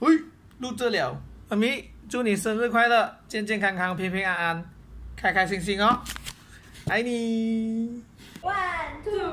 喂录这了。妈咪祝你生日快乐健健康康平平安安开开心心哦。爱你。One two